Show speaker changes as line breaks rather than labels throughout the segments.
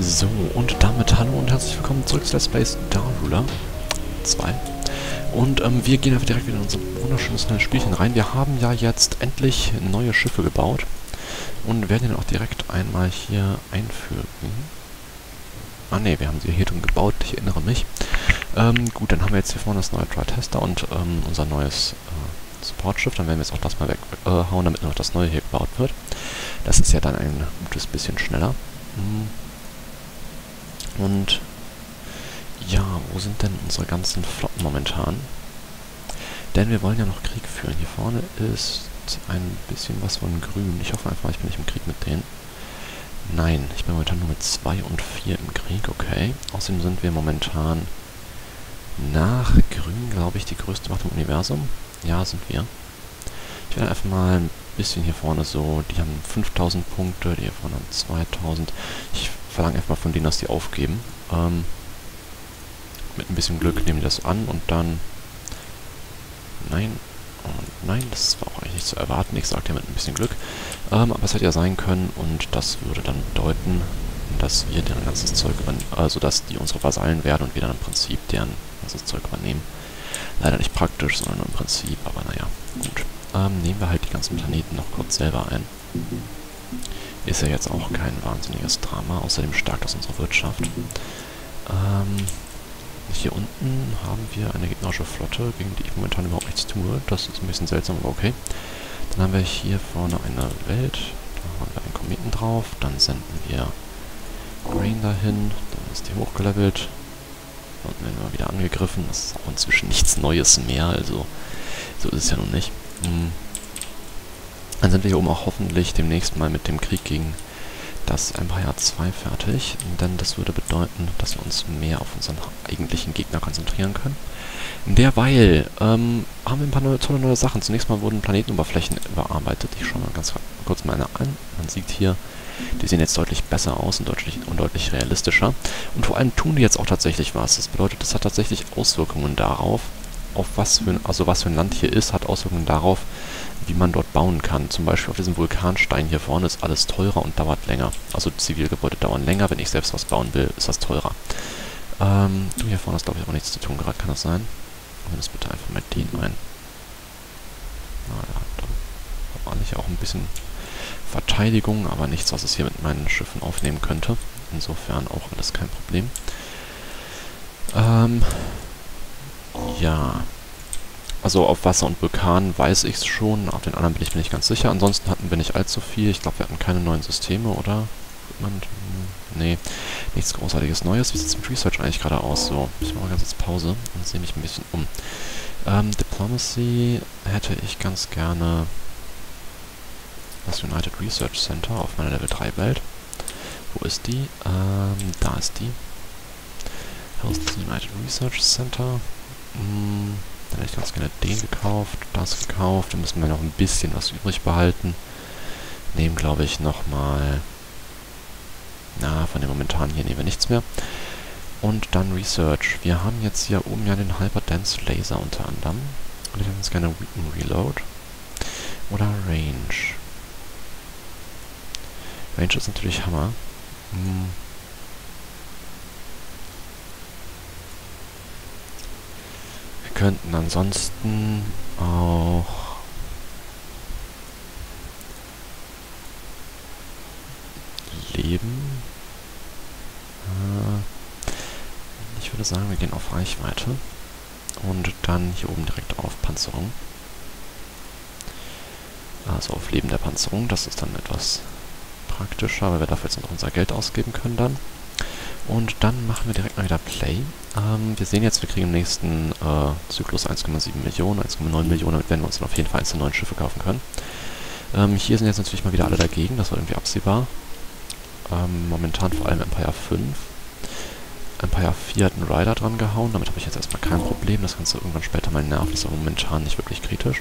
So, und damit hallo und herzlich willkommen zurück zu Let's Play Starruler 2. Und ähm, wir gehen einfach direkt wieder in unser wunderschönes neues Spielchen rein. Wir haben ja jetzt endlich neue Schiffe gebaut und werden dann auch direkt einmal hier einfügen. Ah ne, wir haben sie hier drin gebaut, ich erinnere mich. Ähm, gut, dann haben wir jetzt hier vorne das neue Tri-Tester und ähm, unser neues äh, Support-Schiff. Dann werden wir jetzt auch das mal weghauen, äh, damit noch das neue hier gebaut wird. Das ist ja dann ein gutes bisschen schneller. Mhm. Und ja, wo sind denn unsere ganzen Flotten momentan? Denn wir wollen ja noch Krieg führen. Hier vorne ist ein bisschen was von grün. Ich hoffe einfach, ich bin nicht im Krieg mit denen. Nein, ich bin momentan nur mit 2 und 4 im Krieg, okay. Außerdem sind wir momentan nach grün, glaube ich, die größte Macht im Universum. Ja, sind wir. Ich werde einfach mal ein bisschen hier vorne so, die haben 5000 Punkte, die hier vorne haben 2000. Ich verlangen einfach mal von denen, dass die aufgeben. Ähm, mit ein bisschen Glück nehmen die das an und dann... Nein, und oh nein, das war auch eigentlich nicht zu erwarten. Ich sagte ja mit ein bisschen Glück. Ähm, aber es hätte ja sein können und das würde dann bedeuten, dass wir deren ganzes Zeug übernehmen, also dass die unsere Vasallen werden und wir dann im Prinzip deren ganzes Zeug übernehmen. Leider nicht praktisch, sondern im Prinzip, aber naja, gut. Ähm, nehmen wir halt die ganzen Planeten noch kurz selber ein. Ist ja jetzt auch kein wahnsinniges Drama, außerdem stärkt das unsere Wirtschaft. Ähm, hier unten haben wir eine gegnerische Flotte, gegen die ich momentan überhaupt nichts tue. Das ist ein bisschen seltsam, aber okay. Dann haben wir hier vorne eine Welt, da haben wir einen Kometen drauf, dann senden wir Green dahin, dann ist die hochgelevelt. Und werden wir wieder angegriffen, das ist auch inzwischen nichts Neues mehr, also so ist es ja nun nicht. Mhm. Dann sind wir hier oben auch hoffentlich demnächst mal mit dem Krieg gegen das Empire 2 fertig, denn das würde bedeuten, dass wir uns mehr auf unseren eigentlichen Gegner konzentrieren können. Derweil ähm, haben wir ein paar neue, tolle neue Sachen. Zunächst mal wurden Planetenoberflächen überarbeitet. Ich schaue mal ganz kurz meine an. Man sieht hier, die sehen jetzt deutlich besser aus und deutlich, und deutlich realistischer. Und vor allem tun die jetzt auch tatsächlich was. Das bedeutet, das hat tatsächlich Auswirkungen darauf, auf was für also was für ein Land hier ist, hat Auswirkungen darauf, wie man dort bauen kann. Zum Beispiel auf diesem Vulkanstein hier vorne ist alles teurer und dauert länger. Also Zivilgebäude dauern länger, wenn ich selbst was bauen will, ist das teurer. Ähm, du hier vorne hast glaube ich auch nichts zu tun gerade, kann das sein? Machen das bitte einfach mal den ein. Naja, dann habe ich auch ein bisschen Verteidigung, aber nichts, was es hier mit meinen Schiffen aufnehmen könnte. Insofern auch alles kein Problem. Ähm, ja, also auf Wasser und Vulkan weiß ich es schon, auf den anderen bin ich mir nicht ganz sicher. Ansonsten hatten wir nicht allzu viel. Ich glaube, wir hatten keine neuen Systeme, oder? Hm, nee, nichts großartiges Neues. Wie sieht es mit Research eigentlich gerade aus? So, ich mache mal ganz kurz Pause und sehe mich ein bisschen um. Ähm, Diplomacy hätte ich ganz gerne das United Research Center auf meiner Level 3 Welt. Wo ist die? Ähm, da ist die. Health United Research Center. Hm hätte ich ganz gerne den gekauft, das gekauft. Dann müssen wir noch ein bisschen was übrig behalten. Nehmen, glaube ich, nochmal... Na, von dem momentan hier nehmen wir nichts mehr. Und dann Research. Wir haben jetzt hier oben ja den Hyperdense Laser unter anderem. Und ich hätte jetzt gerne Weapon Reload. Oder Range. Range ist natürlich Hammer. Hm. könnten ansonsten auch Leben. Äh, ich würde sagen, wir gehen auf Reichweite und dann hier oben direkt auf Panzerung. Also auf Leben der Panzerung, das ist dann etwas praktischer, weil wir dafür jetzt noch unser Geld ausgeben können dann. Und dann machen wir direkt mal wieder Play. Ähm, wir sehen jetzt, wir kriegen im nächsten äh, Zyklus 1,7 Millionen, 1,9 Millionen, damit werden wir uns dann auf jeden Fall einzelne neuen Schiffe kaufen können. Ähm, hier sind jetzt natürlich mal wieder alle dagegen, das war irgendwie absehbar. Ähm, momentan vor allem Empire 5. Empire 4 hat einen Rider dran gehauen, damit habe ich jetzt erstmal kein Problem, das Ganze irgendwann später mal nervt, ist aber momentan nicht wirklich kritisch.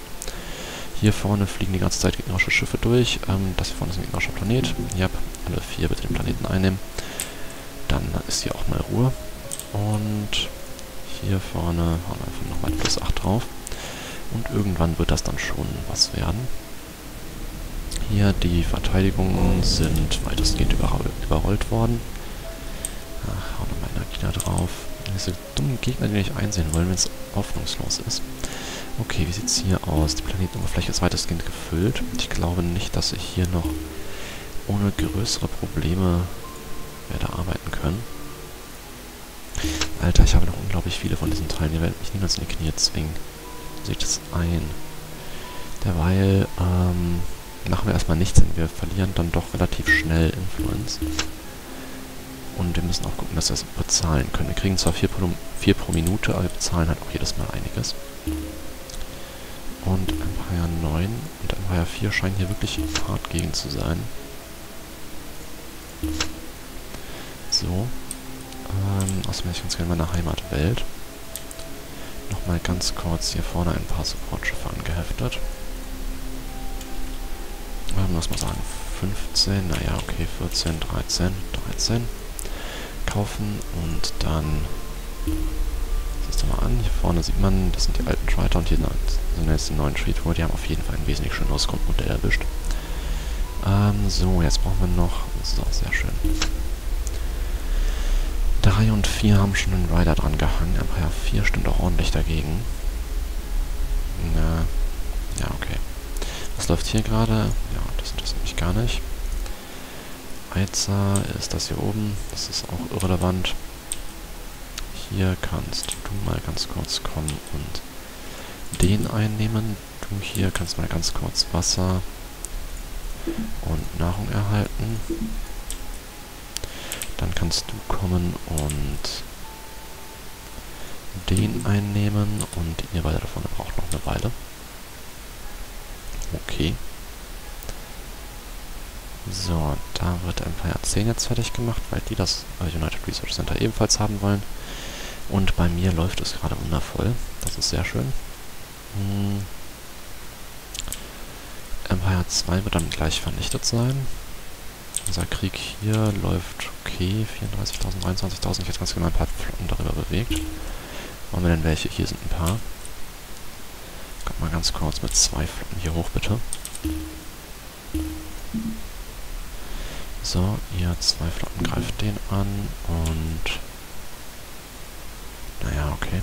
Hier vorne fliegen die ganze Zeit gegnerische Schiffe durch, ähm, das hier vorne ist ein gegnerischer Planet, yep, alle vier bitte den Planeten einnehmen da ist hier auch mal Ruhe. Und hier vorne hauen wir einfach nochmal plus 8 drauf. Und irgendwann wird das dann schon was werden. Hier die Verteidigungen sind weitestgehend überroll überrollt worden. Ach, hauen wir nochmal Energie da drauf. Diese dummen Gegner, die nicht einsehen wollen, wenn es hoffnungslos ist. Okay, wie sieht es hier aus? Die Planetenoberfläche ist weitestgehend gefüllt. Ich glaube nicht, dass ich hier noch ohne größere Probleme werde arbeiten können. Alter, ich habe noch unglaublich viele von diesen Teilen. Ihr werdet mich niemals in die Knie zwingen. Seht das ein. Derweil ähm, machen wir erstmal nichts, denn wir verlieren dann doch relativ schnell Influence. Und wir müssen auch gucken, dass wir es bezahlen können. Wir kriegen zwar 4 pro, vier pro Minute, aber wir bezahlen halt auch jedes Mal einiges. Und Empire 9 und Empire 4 scheinen hier wirklich hart gegen zu sein. So. Ähm, außerdem hätte ich ganz gerne meine Heimatwelt. Nochmal ganz kurz hier vorne ein paar Supportschiffe angeheftet. Ähm, lass mal sagen 15, naja, okay, 14, 13, 13. Kaufen und dann... Siehst du mal an, hier vorne sieht man, das sind die alten Triter und hier sind jetzt die neuen Treetour. Die haben auf jeden Fall ein wesentlich schöneres Grundmodell erwischt. Ähm, so, jetzt brauchen wir noch... So, sehr schön. 3 und 4 haben schon einen Rider dran gehangen, aber ja, 4 stimmt auch ordentlich dagegen. Na, ja, okay. Was läuft hier gerade? Ja, das interessiert mich gar nicht. Eizer ist das hier oben, das ist auch irrelevant. Hier kannst du mal ganz kurz kommen und den einnehmen. Du hier kannst mal ganz kurz Wasser und Nahrung erhalten. Dann kannst du kommen und den einnehmen und ihr beide davon braucht noch eine Weile. Okay. So, da wird Empire 10 jetzt fertig gemacht, weil die das United Research Center ebenfalls haben wollen. Und bei mir läuft es gerade wundervoll. Das ist sehr schön. Hm. Empire 2 wird dann gleich vernichtet sein. Unser Krieg hier läuft okay. 34.000, 23.000. Ich hätte ganz gerne ein paar Flotten darüber bewegt. Wollen wir denn welche? Hier sind ein paar. Kommt mal ganz kurz mit zwei Flotten hier hoch, bitte. So, ihr zwei Flotten greift den an und... Naja, okay.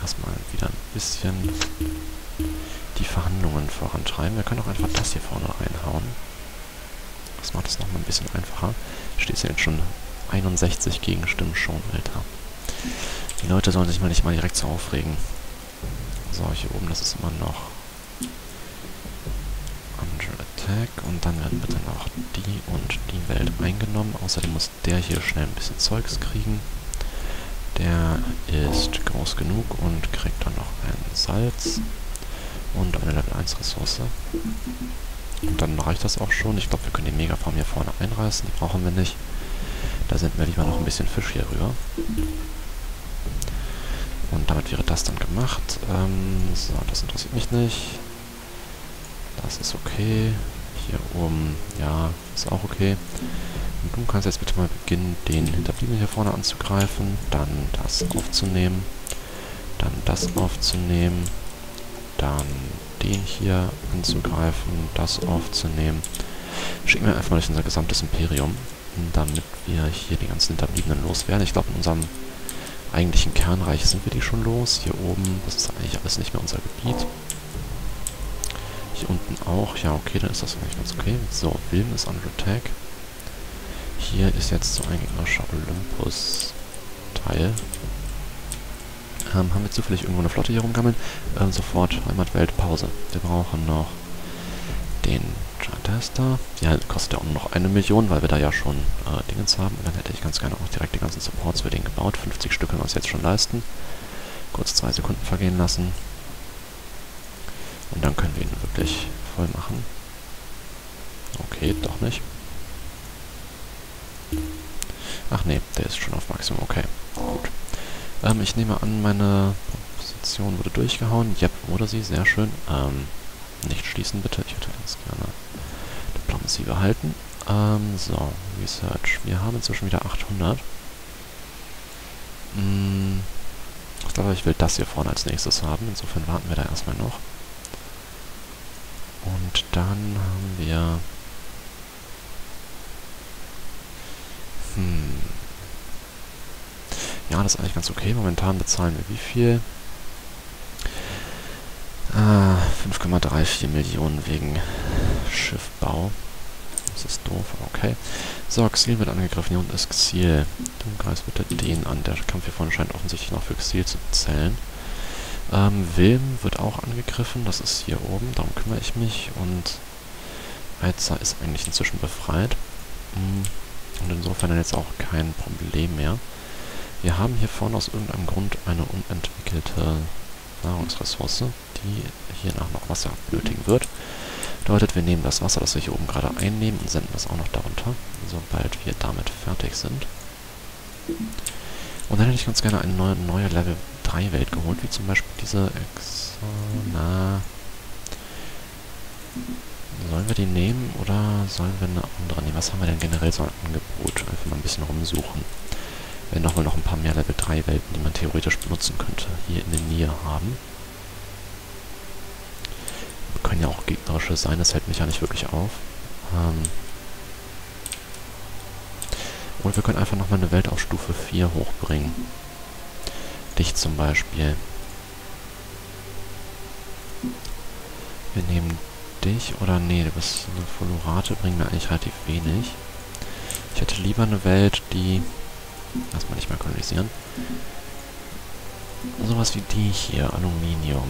Erstmal wieder ein bisschen die Verhandlungen vorantreiben. Wir können auch einfach das hier vorne reinhauen. Das macht es nochmal ein bisschen einfacher. Stehst du jetzt schon 61 Gegenstimmen schon, Alter. Die Leute sollen sich mal nicht mal direkt so aufregen. So, hier oben, das ist immer noch Under Attack. Und dann werden bitte noch die und die Welt eingenommen. Außerdem muss der hier schnell ein bisschen Zeugs kriegen. Der ist groß genug und kriegt dann noch ein Salz und eine Level 1 Ressource. Und dann reicht das auch schon. Ich glaube, wir können die Megafarm hier vorne einreißen. Die brauchen wir nicht. Da sind wir lieber noch ein bisschen Fisch hier rüber. Und damit wäre das dann gemacht. Ähm, so, das interessiert mich nicht. Das ist okay. Hier oben, ja, ist auch okay. Und du kannst jetzt bitte mal beginnen, den Hinterbliebenen hier vorne anzugreifen. Dann das aufzunehmen. Dann das aufzunehmen. Dann die hier anzugreifen, das aufzunehmen. Schicken wir einfach mal durch unser gesamtes Imperium, damit wir hier die ganzen Hinterbliebenen loswerden. Ich glaube, in unserem eigentlichen Kernreich sind wir die schon los. Hier oben, das ist eigentlich alles nicht mehr unser Gebiet. Hier unten auch. Ja, okay, dann ist das eigentlich ganz okay. So, Wilm ist under attack. Hier ist jetzt so ein gegnerischer Olympus-Teil. Ähm, haben wir zufällig irgendwo eine Flotte hier rumgammeln? Ähm, sofort Heimatwelt Pause. Wir brauchen noch den Tester. Ja, kostet ja auch nur noch eine Million, weil wir da ja schon äh, Dingens haben. Und dann hätte ich ganz gerne auch direkt die ganzen Supports für den gebaut. 50 Stück können wir uns jetzt schon leisten. Kurz zwei Sekunden vergehen lassen. Und dann können wir ihn wirklich voll machen. Okay, doch nicht. Ach nee, der ist schon auf Maximum. Okay, gut. Ähm, ich nehme an, meine Position wurde durchgehauen. Yep, wurde sie. Sehr schön. Ähm, nicht schließen bitte. Ich hätte ganz gerne Diplomacy behalten. Ähm, so, Research. Wir haben inzwischen wieder 800. Hm, ich glaube, ich will das hier vorne als nächstes haben. Insofern warten wir da erstmal noch. Und dann haben wir Ja, das ist eigentlich ganz okay. Momentan bezahlen wir wie viel? Ah, 5,34 Millionen wegen Schiffbau. Das ist doof, okay. So, Xil wird angegriffen. Hier unten ist Xil. Du greifst bitte den an. Der Kampf hier vorne scheint offensichtlich noch für Xil zu zählen. Ähm, Wilm wird auch angegriffen. Das ist hier oben. Darum kümmere ich mich. Und Eizer ist eigentlich inzwischen befreit. Hm. Und insofern dann jetzt auch kein Problem mehr. Wir haben hier vorne aus irgendeinem Grund eine unentwickelte Nahrungsressource, die hier nach noch Wasser benötigen wird. Bedeutet, wir nehmen das Wasser, das wir hier oben gerade einnehmen, und senden das auch noch darunter, sobald wir damit fertig sind. Und dann hätte ich ganz gerne eine neue, neue Level 3 Welt geholt, wie zum Beispiel diese Exona. Sollen wir die nehmen oder sollen wir eine andere nehmen? Was haben wir denn generell so ein Angebot? Einfach mal ein bisschen rumsuchen äh, nochmal noch ein paar mehr Level 3 Welten, die man theoretisch benutzen könnte, hier in der Nähe haben. Wir Können ja auch gegnerische sein, das hält mich ja nicht wirklich auf. Ähm und wir können einfach nochmal eine Welt auf Stufe 4 hochbringen. Dich zum Beispiel. Wir nehmen dich, oder nee, du bist eine Folorate, bringen mir eigentlich relativ wenig. Ich hätte lieber eine Welt, die Erstmal nicht mehr kolonisieren. Sowas wie die hier, Aluminium.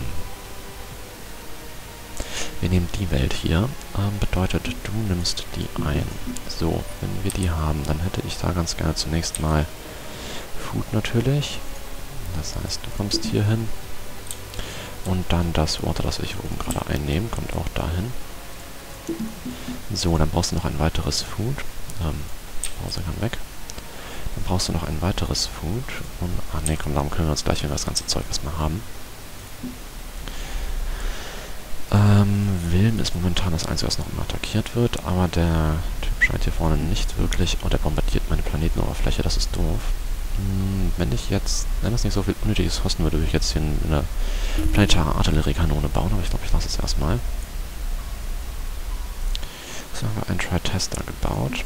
Wir nehmen die Welt hier. Ähm, bedeutet, du nimmst die ein. So, wenn wir die haben, dann hätte ich da ganz gerne zunächst mal Food natürlich. Das heißt, du kommst hier hin. Und dann das Water, das ich oben gerade einnehme, kommt auch dahin. So, dann brauchst du noch ein weiteres Food. Ähm, Pause kann weg. Dann brauchst du noch ein weiteres Food. Und, ah ne, komm, darum können wir uns gleich, wenn wir das ganze Zeug erstmal haben. Ähm, Willen ist momentan das Einzige, was noch immer attackiert wird, aber der Typ scheint hier vorne nicht wirklich... Oh, der bombardiert meine Planetenoberfläche, das ist doof. Hm, wenn ich jetzt, wenn das nicht so viel Unnötiges kosten würde, würde ich jetzt hier eine planetare Artilleriekanone bauen, aber ich glaube, ich lasse es erstmal. So haben wir einen Tri-Tester gebaut.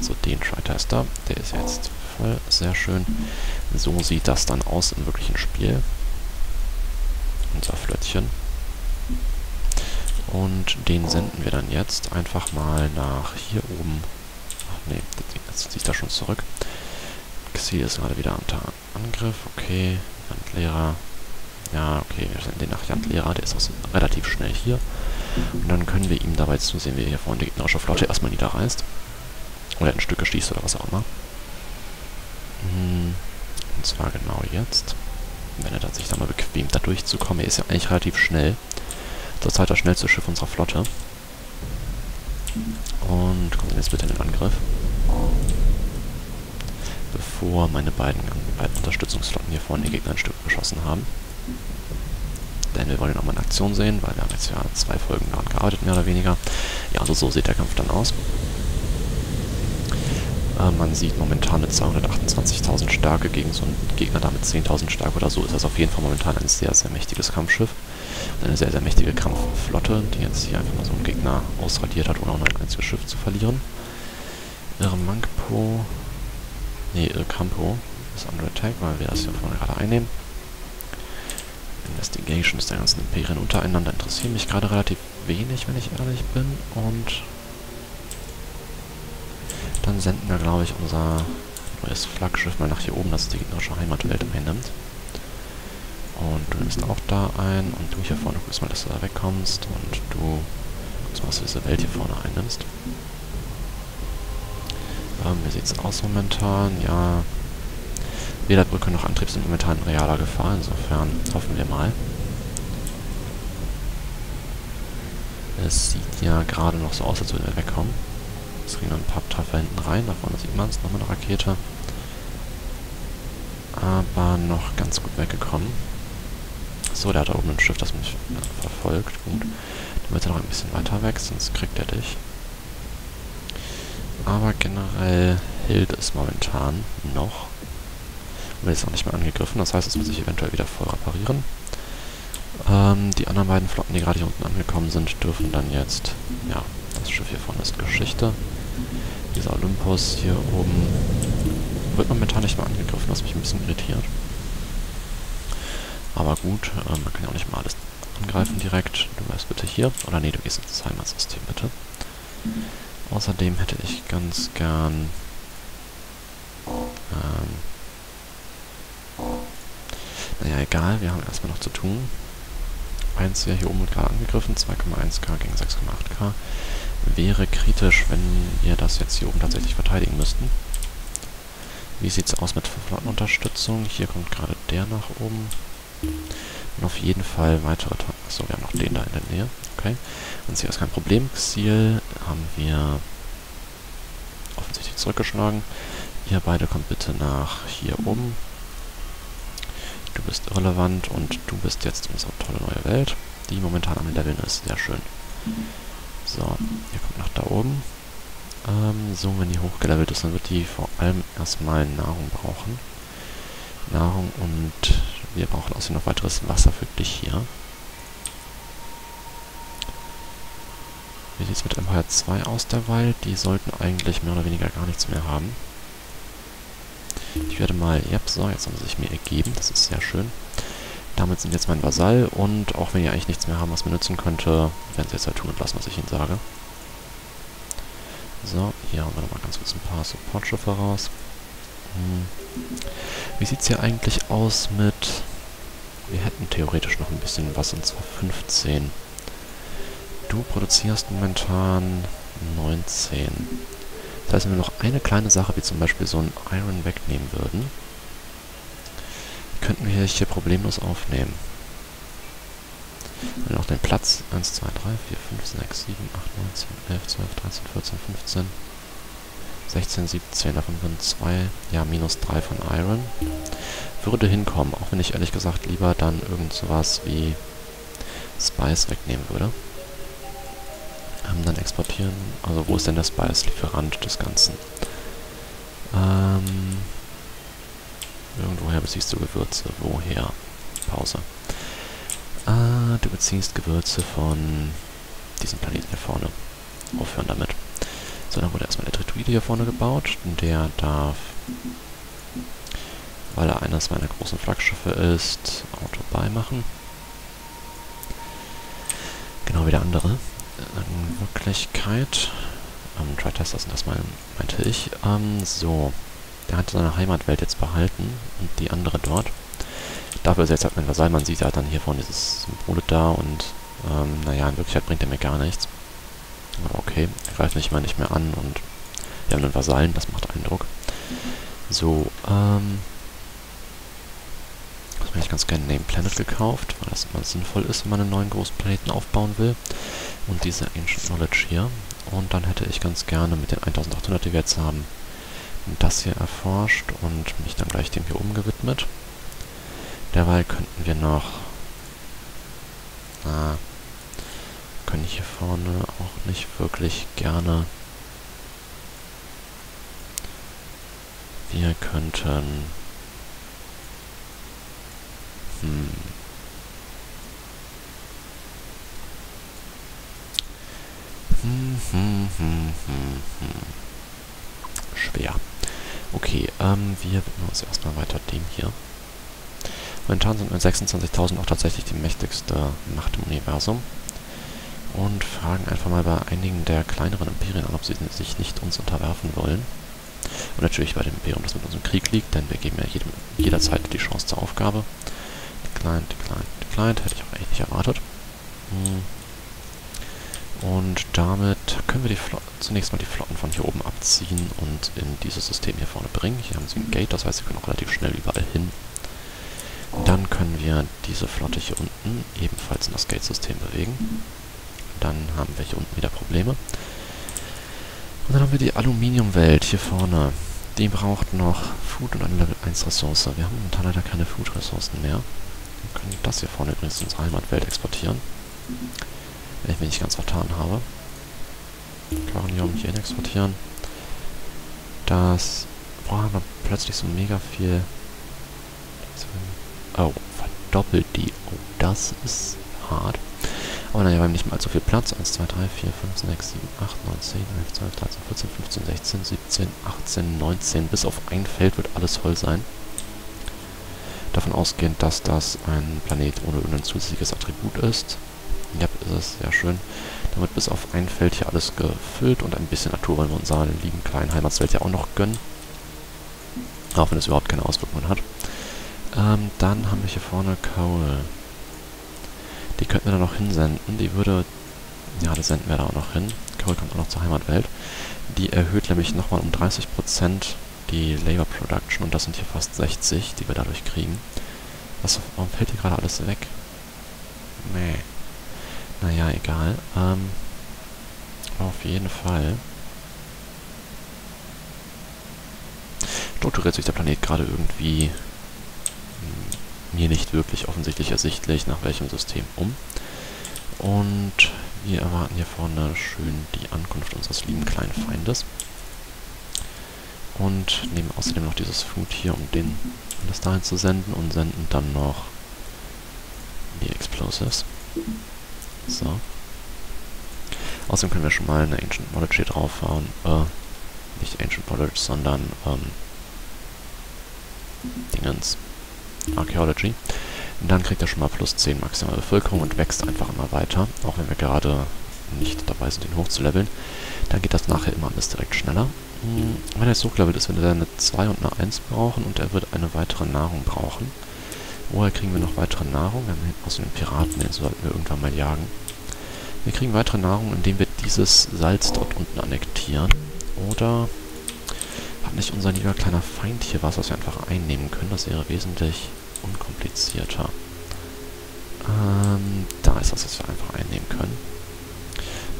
So, den ist da. der ist jetzt voll, sehr schön. So sieht das dann aus im wirklichen Spiel. Unser Flöttchen. Und den senden wir dann jetzt einfach mal nach hier oben. Ach ne, nee, Ding zieht sich da schon zurück. Xi ist gerade wieder unter Angriff. Okay, Jandlehrer. Ja, okay, wir senden den nach Jandlehrer. Der ist auch relativ schnell hier. Und dann können wir ihm dabei zusehen, wie er hier vorne die gegnerische Flotte erstmal niederreißt. Oder ein Stück schießt oder was auch immer. Hm. Und zwar genau jetzt. Wenn er sich da mal bequem da durchzukommen. Er ist ja eigentlich relativ schnell. Zurzeit halt das schnellste Schiff unserer Flotte. Und kommen wir jetzt bitte in den Angriff. Bevor meine beiden, beiden Unterstützungsflotten hier vorne die Gegner ein Stück geschossen haben. Denn wir wollen ihn auch mal in Aktion sehen, weil wir haben jetzt ja zwei Folgen daran gearbeitet, mehr oder weniger. Ja, also so sieht der Kampf dann aus. Ah, man sieht momentan mit 228.000 Stärke gegen so einen Gegner da mit 10.000 Stärke oder so ist das auf jeden Fall momentan ein sehr, sehr mächtiges Kampfschiff. eine sehr, sehr mächtige Kampfflotte, die jetzt hier einfach mal so einen Gegner ausradiert hat, ohne auch noch ein einziges Schiff zu verlieren. Irmankpo... Ne, Irkampo äh, ist under attack, weil wir das hier vorne gerade einnehmen. Investigations der ganzen Imperien untereinander interessieren mich gerade relativ wenig, wenn ich ehrlich bin. Und dann senden wir, glaube ich, unser neues Flaggschiff mal nach hier oben, dass es die gegnerische Heimatwelt einnimmt. Und du nimmst auch da ein und du hier vorne guckst mal, dass du da wegkommst und du guckst mal, dass du diese Welt hier vorne einnimmst. Ähm, wie sieht's aus momentan? Ja, weder Brücke noch Antrieb sind momentan in realer Gefahr, insofern hoffen wir mal. Es sieht ja gerade noch so aus, als würden wir wegkommen. Jetzt kriegen noch ein Papptreffer hinten rein. Da vorne sieht man es. Nochmal eine Rakete. Aber noch ganz gut weggekommen. So, der hat da oben ein Schiff, das mich verfolgt. Gut. Mhm. Dann wird er noch ein bisschen weiter weg, sonst kriegt er dich. Aber generell hält es momentan noch. Und wird jetzt auch nicht mehr angegriffen. Das heißt, es muss sich eventuell wieder voll reparieren. Ähm, die anderen beiden Flotten, die gerade hier unten angekommen sind, dürfen dann jetzt... Ja, das Schiff hier vorne ist Geschichte. Dieser Olympus hier oben wird momentan nicht mal angegriffen, was mich ein bisschen irritiert. Aber gut, äh, man kann ja auch nicht mal alles angreifen direkt. Du bleibst bitte hier. Oder nee, du gehst ins Heimatsystem, bitte. Außerdem hätte ich ganz gern... Ähm, naja, egal, wir haben erstmal noch zu tun. 1 hier oben wird gerade angegriffen, 2,1k gegen 6,8k wäre kritisch, wenn ihr das jetzt hier oben tatsächlich verteidigen müssten. Wie sieht es aus mit Flottenunterstützung? Hier kommt gerade der nach oben. Und auf jeden Fall weitere Tanks. Achso, wir haben noch den da in der Nähe. Okay. Und hier ist kein Problem. Ziel haben wir offensichtlich zurückgeschlagen. Ihr beide kommt bitte nach hier oben. Du bist irrelevant und du bist jetzt unsere tolle neue Welt, die momentan am Leveln ist. Sehr schön. So, ihr kommt nach da oben. Ähm, so, wenn die hochgelevelt ist, dann wird die vor allem erstmal Nahrung brauchen. Nahrung und wir brauchen außerdem noch weiteres Wasser für dich hier. Wie sieht es mit Empire 2 aus derweil? Die sollten eigentlich mehr oder weniger gar nichts mehr haben. Ich werde mal... Ja, so, jetzt haben sie sich mir ergeben. Das ist sehr schön. Damit sind jetzt mein Vasall und auch wenn ihr eigentlich nichts mehr haben, was man nutzen könnte, werden sie jetzt halt tun und lassen, was ich ihnen sage. So, hier haben wir nochmal ganz kurz ein paar Supportschiffe raus. Hm. Wie sieht es hier eigentlich aus mit... Wir hätten theoretisch noch ein bisschen was, und zwar 15. Du produzierst momentan 19. Das heißt, wenn wir noch eine kleine Sache, wie zum Beispiel so ein Iron wegnehmen würden, könnten wir hier problemlos aufnehmen. Dann auch den Platz 1, 2, 3, 4, 5, 6, 7, 8, 9, 10, 11, 12, 13, 14, 15, 16, 17. Davon sind 2, ja, minus 3 von Iron. Würde hinkommen, auch wenn ich ehrlich gesagt lieber dann irgend sowas wie Spice wegnehmen würde. Ähm, dann exportieren, also wo ist denn der Spice-Lieferant des Ganzen? Ähm... Irgendwoher beziehst du Gewürze. Woher? Pause. Ah, du beziehst Gewürze von diesem Planeten hier vorne. Aufhören damit. So, dann wurde erstmal der Tritoide hier vorne gebaut. Der darf, weil er eines meiner großen Flaggschiffe ist, Auto beimachen. Genau wie der andere. In Wirklichkeit. Ähm, Tritester sind das erstmal, meinte ich. Ähm, so. Der hat seine Heimatwelt jetzt behalten und die andere dort. Dafür ist jetzt halt mein Vasall. Man sieht, er hat dann hier vorne dieses Symbol da und ähm, naja, in Wirklichkeit bringt er mir gar nichts. Aber okay, er greift mich mal nicht mehr an und wir haben einen Vasallen, das macht Eindruck. So, ähm... Das hätte ich ganz gerne Name Planet gekauft, weil das immer sinnvoll ist, wenn man einen neuen großen Planeten aufbauen will. Und diese Ancient Knowledge hier. Und dann hätte ich ganz gerne mit den 1800, die wir jetzt haben, das hier erforscht und mich dann gleich dem hier oben gewidmet. Derweil könnten wir noch... Na, können hier vorne auch nicht wirklich gerne... Wir könnten... Hm. Hm, hm, hm, hm, hm. hm schwer. Okay, ähm, wir widmen uns erstmal weiter dem hier. Momentan sind mit 26.000 auch tatsächlich die mächtigste Macht im Universum. Und fragen einfach mal bei einigen der kleineren Imperien an, ob sie sich nicht uns unterwerfen wollen. Und natürlich bei dem Imperium, das mit uns im Krieg liegt, denn wir geben ja jedem, jederzeit die Chance zur Aufgabe. Declined, declined, declined, hätte ich auch echt nicht erwartet. Hm. Und damit können wir zunächst mal die Flotten von hier oben abziehen und in dieses System hier vorne bringen. Hier haben sie ein Gate, das heißt, sie können auch relativ schnell überall hin. Dann können wir diese Flotte hier unten ebenfalls in das Gate-System bewegen. Dann haben wir hier unten wieder Probleme. Und dann haben wir die Aluminiumwelt hier vorne. Die braucht noch Food und eine Level 1 Ressource. Wir haben momentan leider keine Food-Ressourcen mehr. Wir können das hier vorne übrigens in unsere Heimatwelt exportieren. Wenn ich mich nicht ganz vertan habe. Klarium hier exportieren. Das Boah, haben wir plötzlich so mega viel. Oh, verdoppelt die. Oh, das ist hart. Aber naja, wir haben nicht mal so viel Platz. 1, 2, 3, 4, 5, 6, 7, 8, 9, 10, 11, 12, 13, 14, 15, 16, 17, 18, 19. Bis auf ein Feld wird alles voll sein. Davon ausgehend, dass das ein Planet ohne irgendein zusätzliches Attribut ist. Ja, ist es. Sehr schön. Damit bis auf ein Feld hier alles gefüllt und ein bisschen Natur wollen wir unserer lieben kleinen Heimatswelt ja auch noch gönnen. Auch wenn es überhaupt keine Auswirkungen hat. Ähm, dann haben wir hier vorne Coal. Die könnten wir da noch hinsenden. Die würde... Ja, das senden wir da auch noch hin. Coal kommt auch noch zur Heimatwelt. Die erhöht nämlich nochmal um 30% die Labor Production. Und das sind hier fast 60, die wir dadurch kriegen. Was, warum fällt hier gerade alles weg? Nee. Naja, egal. Ähm, auf jeden Fall strukturiert sich der Planet gerade irgendwie hm, mir nicht wirklich offensichtlich ersichtlich, nach welchem System um. Und wir erwarten hier vorne schön die Ankunft unseres lieben kleinen Feindes. Und nehmen außerdem noch dieses Food hier, um den um das dahin zu senden und senden dann noch die Explosives. So. Außerdem können wir schon mal eine Ancient Knowledge hier draufhauen. Äh, nicht Ancient Knowledge, sondern ähm, Dingens. Archaeology. Und dann kriegt er schon mal plus 10 maximale Bevölkerung und wächst einfach immer weiter, auch wenn wir gerade nicht dabei sind, ihn hochzuleveln. Dann geht das nachher immer alles direkt schneller. Hm, wenn er jetzt hochlevelt ist, wird er eine 2 und eine 1 brauchen und er wird eine weitere Nahrung brauchen. Woher kriegen wir noch weitere Nahrung? Wir haben aus den Piraten, den sollten wir irgendwann mal jagen. Wir kriegen weitere Nahrung, indem wir dieses Salz dort unten annektieren. Oder hat nicht unser lieber kleiner Feind hier was, was wir einfach einnehmen können? Das wäre wesentlich unkomplizierter. Ähm, da ist das, was wir einfach einnehmen können.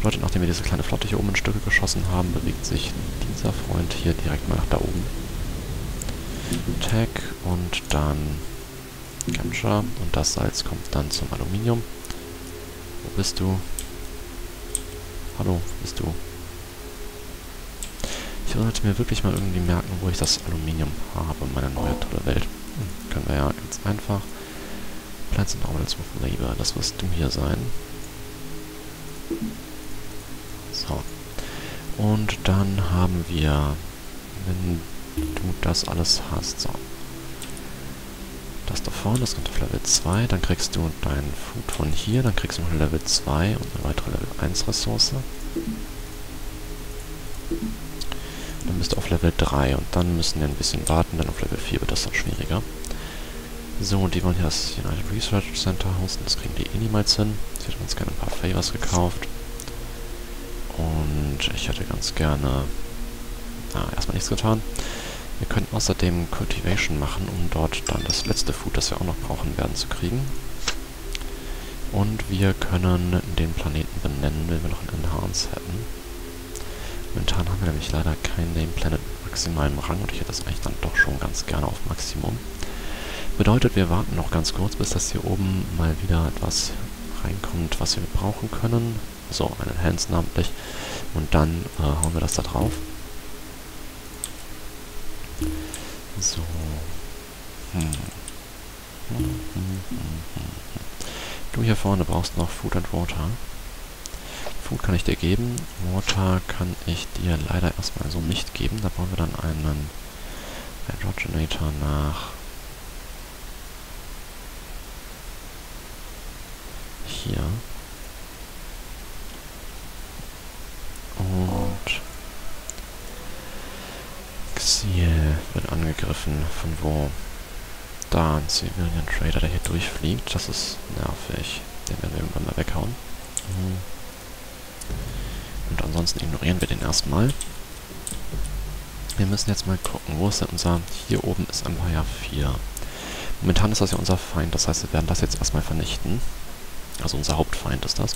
Leute, nachdem wir diese kleine Flotte hier oben in Stücke geschossen haben, bewegt sich dieser Freund hier direkt mal nach da oben. Tag und dann Capture und das Salz kommt dann zum Aluminium. Wo bist du? Hallo, wo bist du? Ich sollte mir wirklich mal irgendwie merken, wo ich das Aluminium habe, meine neue tolle Welt. Hm, können wir ja ganz einfach. Platz und Arbeitswurf Labor, das wirst du hier sein. So. Und dann haben wir, wenn du das alles hast, so, das da vorne, das kommt auf Level 2. Dann kriegst du deinen Food von hier. Dann kriegst du noch Level 2 und eine weitere Level 1 Ressource. Dann bist du auf Level 3 und dann müssen wir ein bisschen warten, denn auf Level 4 wird das dann schwieriger. So, und die wollen hier das United Research Center hosten, das kriegen die eh niemals hin. Ich hätte ganz gerne ein paar Favors gekauft. Und ich hätte ganz gerne... Ah, erstmal nichts getan. Wir können außerdem Cultivation machen, um dort dann das letzte Food, das wir auch noch brauchen werden, zu kriegen. Und wir können den Planeten benennen, wenn wir noch einen Enhance hätten. Momentan haben wir nämlich leider keinen Name Planet mit maximalem Rang und ich hätte das eigentlich dann doch schon ganz gerne auf Maximum. Bedeutet, wir warten noch ganz kurz, bis das hier oben mal wieder etwas reinkommt, was wir brauchen können. So, einen Hands namentlich. Und dann äh, hauen wir das da drauf. So. Hm. Hm, hm. hm, hm, hm, hm. du hier vorne brauchst noch Food and Water. Food kann ich dir geben. Water kann ich dir leider erstmal so nicht geben. Da brauchen wir dann einen Hydrogenator nach hier. angegriffen. Von wo? Da, ein Civilian Trader, der hier durchfliegt. Das ist nervig. Den werden wir irgendwann mal weghauen. Mhm. Und ansonsten ignorieren wir den erstmal. Wir müssen jetzt mal gucken, wo ist denn unser... Hier oben ist Empire 4. Momentan ist das ja unser Feind, das heißt, wir werden das jetzt erstmal vernichten. Also unser Hauptfeind ist das.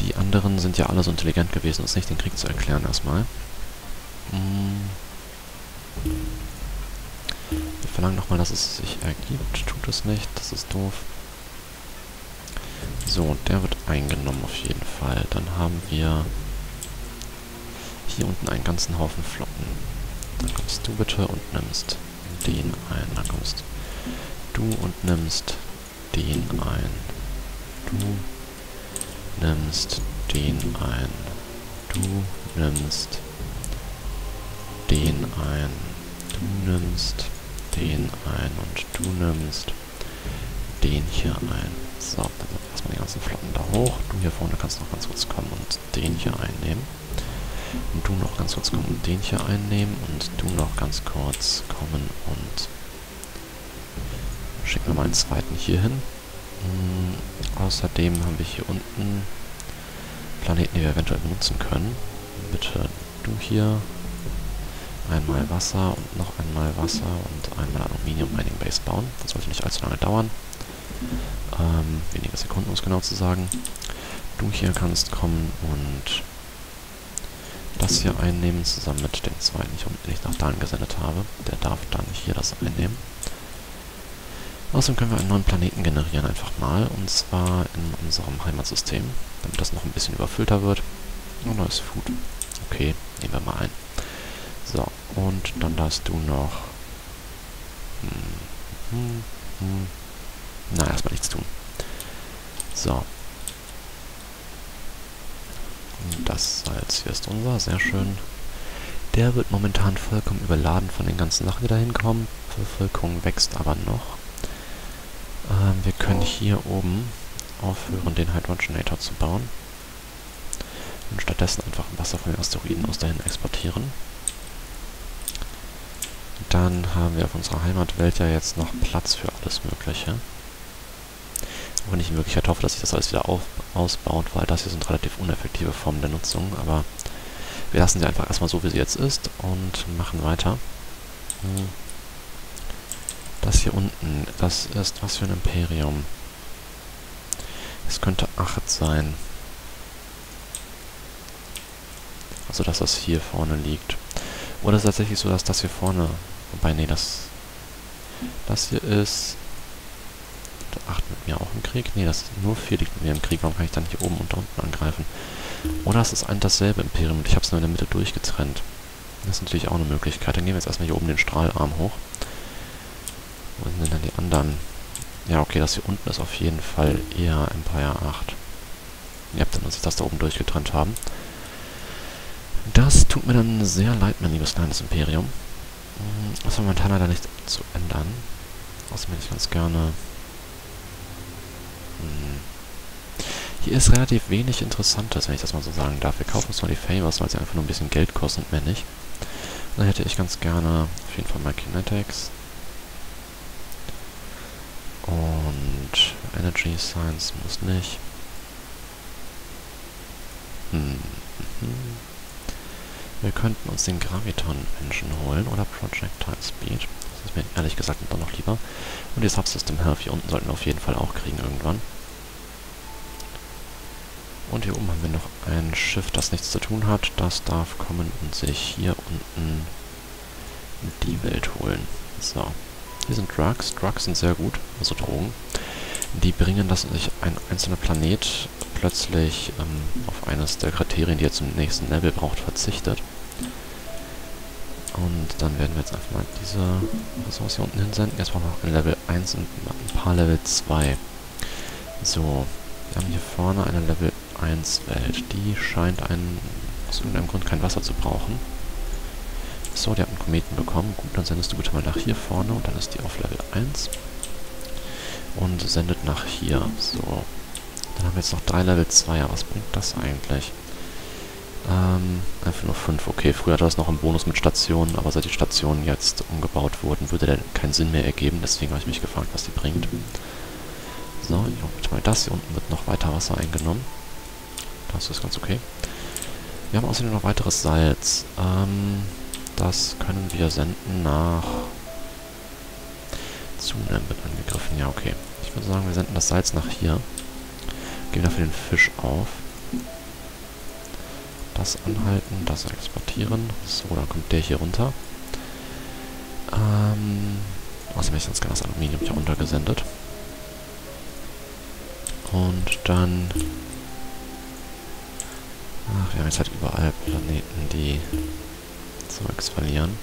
Die anderen sind ja alle so intelligent gewesen, uns nicht den Krieg zu erklären erstmal. Hm. verlangt nochmal, dass es sich ergibt. Tut es nicht, das ist doof. So, der wird eingenommen auf jeden Fall. Dann haben wir hier unten einen ganzen Haufen Flotten. Dann kommst du bitte und nimmst den ein. Dann kommst du und nimmst den ein. Du nimmst den ein. Du nimmst den ein. Du nimmst den ein und du nimmst den hier ein. So, dann machen wir erstmal die ganzen Flotten da hoch. Du hier vorne kannst noch ganz kurz kommen und den hier einnehmen. Und du noch ganz kurz kommen und den hier einnehmen. Und du noch ganz kurz kommen und schicken wir mal einen zweiten hier hin. Hm, außerdem haben wir hier unten Planeten, die wir eventuell benutzen können. Bitte du hier, Einmal Wasser und noch einmal Wasser und einmal Aluminium Mining Base bauen. Das sollte nicht allzu lange dauern. Ähm, wenige Sekunden, um es genau zu sagen. Du hier kannst kommen und das hier einnehmen, zusammen mit dem zweiten, den ich, die ich nach Dahlen gesendet habe. Der darf dann hier das einnehmen. Außerdem können wir einen neuen Planeten generieren, einfach mal, und zwar in unserem Heimatsystem, damit das noch ein bisschen überfüllter wird. Und neues Food. Okay, nehmen wir mal ein. So, und dann hast du noch... Hm, hm, hm, hm. Na, erstmal nichts tun. So. Und Das Salz hier ist unser, sehr schön. Der wird momentan vollkommen überladen von den ganzen Sachen, die da hinkommen. Bevölkerung wächst aber noch. Ähm, wir können hier oben aufhören, den Hydrogenator zu bauen. Und stattdessen einfach Wasser von den Asteroiden aus dahin exportieren. Dann haben wir auf unserer Heimatwelt ja jetzt noch Platz für alles Mögliche. Aber ich in Wirklichkeit hoffe, dass sich das alles wieder auf, ausbaut, weil das hier sind relativ uneffektive Formen der Nutzung. Aber wir lassen sie einfach erstmal so, wie sie jetzt ist und machen weiter. Hm. Das hier unten, das ist was für ein Imperium. Es könnte 8 sein. Also dass das hier vorne liegt. Oder ist es tatsächlich so, dass das hier vorne... Wobei, nee, das... Das hier ist... 8 mit mir auch im Krieg? Nee, das nur 4 liegt mit mir im Krieg. Warum kann ich dann hier oben und da unten angreifen? Oder es ist ein dasselbe Imperium und ich habe es nur in der Mitte durchgetrennt. Das ist natürlich auch eine Möglichkeit. Dann gehen wir jetzt erstmal hier oben den Strahlarm hoch. Wo sind denn dann die anderen? Ja, okay, das hier unten ist auf jeden Fall eher Empire 8. Ihr habt dann uns das da oben durchgetrennt haben. Das tut mir dann sehr leid, mein liebes kleines Imperium. Hm, das ist momentan leider nicht zu ändern. Außerdem hätte ich ganz gerne... Hm, hier ist relativ wenig Interessantes, wenn ich das mal so sagen darf. Wir kaufen uns mal die Favors, weil sie einfach nur ein bisschen Geld kosten und mehr nicht. Dann hätte ich ganz gerne auf jeden Fall mal Kinetics. Und Energy Science muss nicht. Hm. hm. Wir könnten uns den Graviton-Engine holen oder Projectile Speed. Das ist mir ehrlich gesagt dann noch lieber. Und die Subsystem Health hier unten sollten wir auf jeden Fall auch kriegen irgendwann. Und hier oben haben wir noch ein Schiff, das nichts zu tun hat. Das darf kommen und sich hier unten die Welt holen. So. Hier sind Drugs. Drugs sind sehr gut, also Drogen. Die bringen, dass sich ein einzelner Planet plötzlich ähm, auf eines der Kriterien, die er zum nächsten Level braucht, verzichtet. Und dann werden wir jetzt einfach mal diese Ressource hier unten hinsenden. Jetzt brauchen wir noch ein Level 1 und ein paar Level 2. So, wir haben hier vorne eine Level 1 Welt. Die scheint einen, aus irgendeinem Grund kein Wasser zu brauchen. So, die hat einen Kometen bekommen. Gut, dann sendest du bitte mal nach hier vorne und dann ist die auf Level 1. Und sendet nach hier. So, dann haben wir jetzt noch drei Level 2er. Was bringt das eigentlich? Ähm, einfach nur 5. Okay, früher hatte das noch einen Bonus mit Stationen, aber seit die Stationen jetzt umgebaut wurden, würde der keinen Sinn mehr ergeben. Deswegen habe ich mich gefragt, was die bringt. So, ich hoffe mal das. Hier unten wird noch weiter Wasser eingenommen. Das ist ganz okay. Wir haben außerdem noch weiteres Salz. Ähm, das können wir senden nach... Zunehmend angegriffen. Ja, okay. Ich würde sagen, wir senden das Salz nach hier greife den Fisch auf. Das anhalten, das exportieren. So, dann kommt der hier runter. Ähm, was habe ich sonst gerne das Aluminium hier runtergesendet? Und dann... Ach, wir haben jetzt halt überall Planeten, die Zeugs verlieren.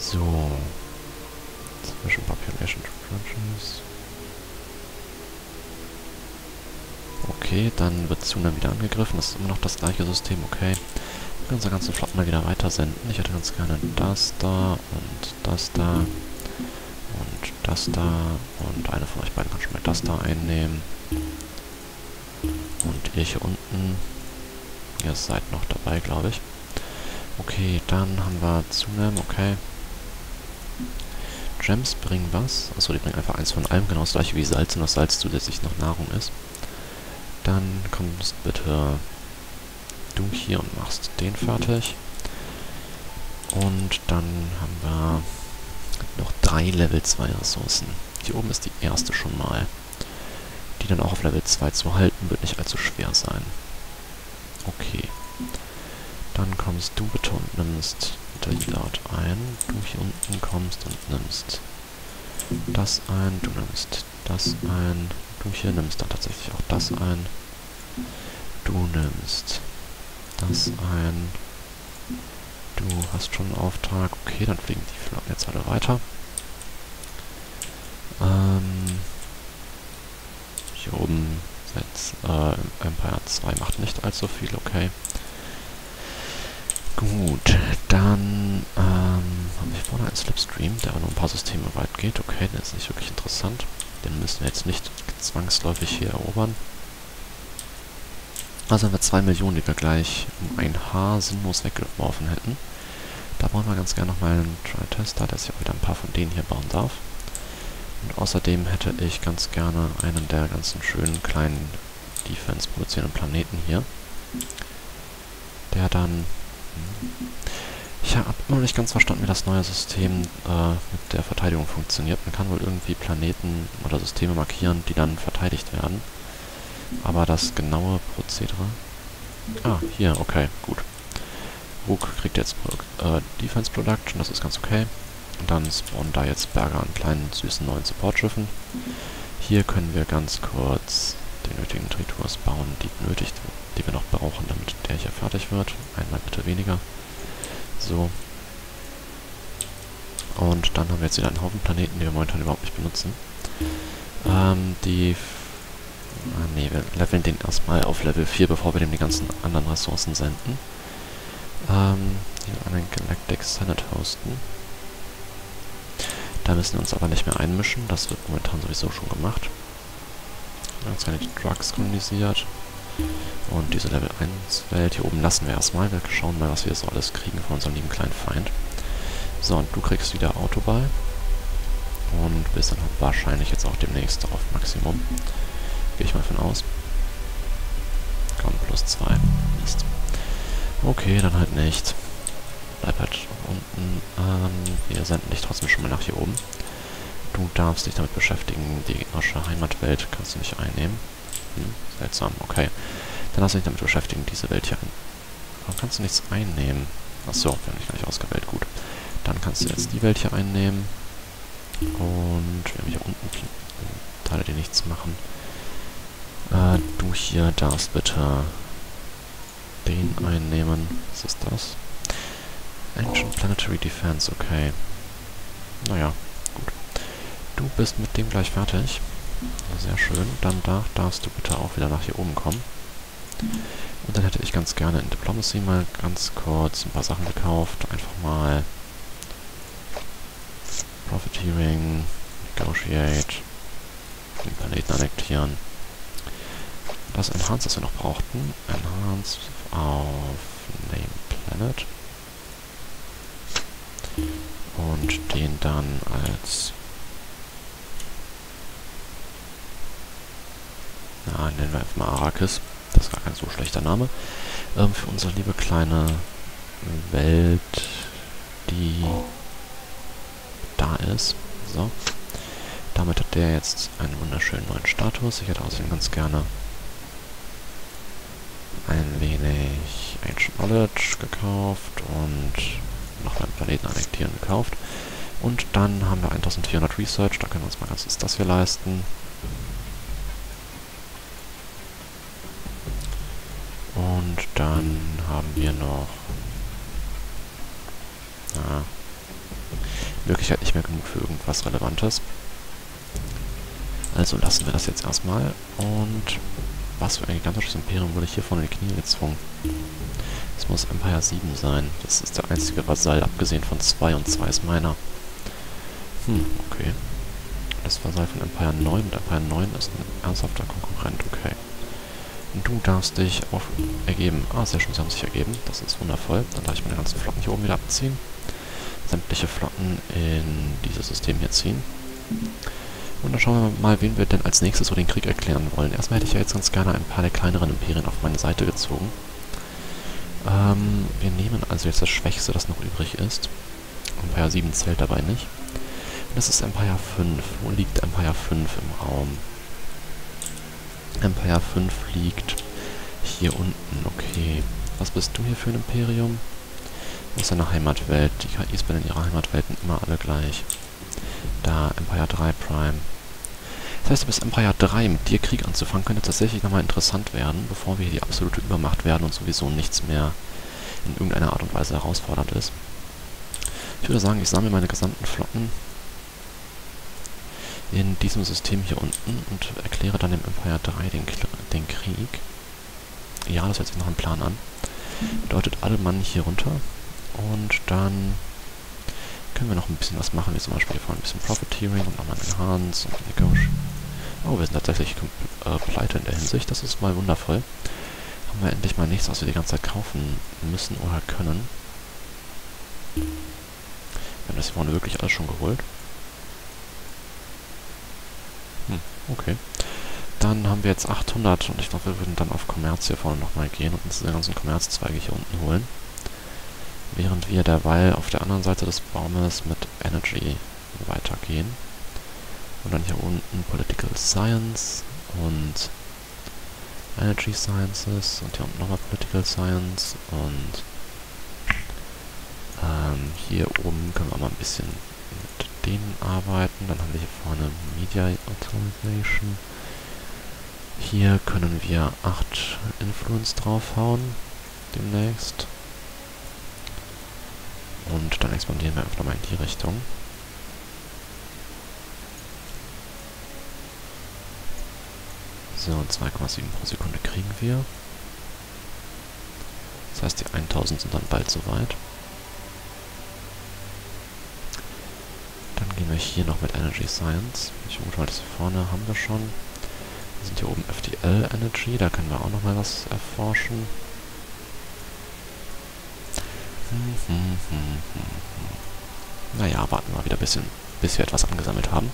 So. Zwischen Population Branches. Okay, dann wird Zuna wieder angegriffen. Das ist immer noch das gleiche System, okay. Wir können unsere ganzen Flotten mal wieder weitersenden. Ich hätte ganz gerne das da und das da und das da und eine von euch beiden kann schon mal das da einnehmen. Und ihr hier unten. Ihr seid noch dabei, glaube ich. Okay, dann haben wir Zunehmen, okay. Gems bringen was. Achso, die bringen einfach eins von allem, genau das gleiche wie Salz und das Salz zusätzlich noch Nahrung ist. Dann kommst bitte du hier und machst den fertig. Und dann haben wir noch drei Level 2 Ressourcen. Hier oben ist die erste schon mal. Die dann auch auf Level 2 zu halten, wird nicht allzu schwer sein. Okay. Dann kommst du bitte und nimmst dort ein. Du hier unten kommst und nimmst das ein. Du nimmst das ein. Du hier nimmst dann tatsächlich auch das ein. Du nimmst das ein. Du hast schon einen Auftrag. Okay, dann fliegen die Flotten jetzt alle weiter. Ähm, hier oben jetzt, äh, Empire 2 macht nicht allzu viel, okay. Gut, dann ähm, habe ich vorne einen Slipstream, der aber nur ein paar Systeme weit geht. Okay, der ist nicht wirklich interessant. Den müssen wir jetzt nicht zwangsläufig hier erobern. Also haben wir 2 Millionen, die wir gleich um ein Haar sinnlos weggeworfen hätten. Da brauchen wir ganz gerne nochmal einen tri tester dass ich auch wieder ein paar von denen hier bauen darf. Und außerdem hätte ich ganz gerne einen der ganzen schönen kleinen Defense produzierenden Planeten hier. Der dann hm, ich habe immer noch nicht ganz verstanden, wie das neue System äh, mit der Verteidigung funktioniert. Man kann wohl irgendwie Planeten oder Systeme markieren, die dann verteidigt werden. Aber das genaue Prozedere... Ah, hier, okay, gut. Rook kriegt jetzt äh, Defense Production, das ist ganz okay. Und dann spawnen da jetzt Berger an kleinen, süßen neuen Supportschiffen. Hier können wir ganz kurz die nötigen Tritours bauen, die, nötig, die wir noch brauchen, damit der hier fertig wird. Einmal bitte weniger. So. Und dann haben wir jetzt wieder einen Haufen Planeten, die wir momentan überhaupt nicht benutzen. Ähm, die... Ah ne, wir leveln den erstmal auf Level 4, bevor wir dem die ganzen anderen Ressourcen senden. Ähm, den anderen Galactic Senate hosten. Da müssen wir uns aber nicht mehr einmischen, das wird momentan sowieso schon gemacht. Jetzt werden die Drugs kolonisiert. Und diese Level 1 Welt hier oben lassen wir erstmal. Wir schauen mal, was wir so alles kriegen von unserem lieben kleinen Feind. So, und du kriegst wieder Autoball. Und bist dann wahrscheinlich jetzt auch demnächst auf Maximum. Gehe ich mal von aus. Komm, plus 2. Mist. Okay, dann halt nicht. Bleib halt unten. Ähm, wir senden dich trotzdem schon mal nach hier oben. Du darfst dich damit beschäftigen. Die Asche Heimatwelt kannst du nicht einnehmen. Hm, seltsam, okay. Dann lass mich damit beschäftigen, diese Welt hier ein. Warum kannst du nichts einnehmen? Achso, wir haben dich gar nicht ausgewählt, gut. Dann kannst du jetzt die Welt hier einnehmen. Und wir haben hier unten Teile, die nichts machen. Äh, du hier darfst bitte den einnehmen. Was ist das? Ancient Planetary Defense, okay. Naja, gut. Du bist mit dem gleich fertig. Sehr schön. Dann da darfst du bitte auch wieder nach hier oben kommen. Und dann hätte ich ganz gerne in Diplomacy mal ganz kurz ein paar Sachen gekauft. Einfach mal Profiteering, Negotiate, den Planeten annektieren. Das Enhance, das wir noch brauchten. Enhance auf Name Planet. Und den dann als ja, nennen wir einfach mal Arrakis, das ist gar kein so schlechter Name, ähm, für unsere liebe kleine Welt, die da ist. So. Damit hat der jetzt einen wunderschönen neuen Status. Ich hätte außerdem ganz gerne ein wenig Ancient Knowledge gekauft und noch einen Planeten annektieren gekauft. Und dann haben wir 1400 Research, da können wir uns mal ganz das hier leisten. Dann haben wir noch... Wirklich Möglichkeit nicht mehr genug für irgendwas Relevantes. Also lassen wir das jetzt erstmal. Und was für ein gigantisches Imperium wurde ich hier von den Knien gezwungen. Es muss Empire 7 sein. Das ist der einzige Vasall, abgesehen von 2 und 2 ist meiner. Hm, okay. Das Vasall von Empire 9 und Empire 9 ist ein ernsthafter Konkurrent, okay. Du darfst dich auf ergeben. Ah, sehr schön, sie haben sich ergeben. Das ist wundervoll. Dann darf ich meine ganzen Flotten hier oben wieder abziehen. Sämtliche Flotten in dieses System hier ziehen. Und dann schauen wir mal, wen wir denn als nächstes so den Krieg erklären wollen. Erstmal hätte ich ja jetzt ganz gerne ein paar der kleineren Imperien auf meine Seite gezogen. Ähm, wir nehmen also jetzt das Schwächste, das noch übrig ist. Empire 7 zählt dabei nicht. Und das ist Empire 5. Wo liegt Empire 5 im Raum? Empire 5 liegt hier unten. Okay. Was bist du hier für ein Imperium? Das ist eine Heimatwelt. Die KIs bei in ihrer Heimatwelten immer alle gleich. Da, Empire 3 Prime. Das heißt, bis Empire 3 mit dir Krieg anzufangen, könnte tatsächlich nochmal interessant werden, bevor wir hier die absolute Übermacht werden und sowieso nichts mehr in irgendeiner Art und Weise herausfordernd ist. Ich würde sagen, ich sammle meine gesamten Flotten in diesem System hier unten und erkläre dann dem Empire 3 den, den Krieg. Ja, das hört sich noch einem Plan an. Bedeutet alle Mann hier runter und dann können wir noch ein bisschen was machen, wie zum Beispiel vorhin ein bisschen Profiteering und nochmal Enhance und Negotiation. Oh, wir sind tatsächlich äh, pleite in der Hinsicht, das ist mal wundervoll. Haben wir endlich mal nichts, was wir die ganze Zeit kaufen müssen oder können. Wir haben das hier vorne wirklich alles schon geholt. Okay. Dann haben wir jetzt 800 und ich glaube, wir würden dann auf Kommerz hier vorne nochmal gehen und uns diese ganzen Kommerzzweige hier unten holen. Während wir derweil auf der anderen Seite des Baumes mit Energy weitergehen. Und dann hier unten Political Science und Energy Sciences und hier unten nochmal Political Science und ähm, hier oben können wir mal ein bisschen denen arbeiten. Dann haben wir hier vorne Media Automation. Hier können wir 8 Influence draufhauen demnächst. Und dann expandieren wir einfach nochmal in die Richtung. So, 2,7 pro Sekunde kriegen wir. Das heißt, die 1000 sind dann bald soweit. gehen wir hier noch mit Energy Science. Ich vermute mal, das hier vorne haben wir schon. Wir sind hier oben FDL Energy, da können wir auch nochmal was erforschen. Hm, hm, hm, hm, hm. Naja, warten wir wieder ein bisschen, bis wir etwas angesammelt haben.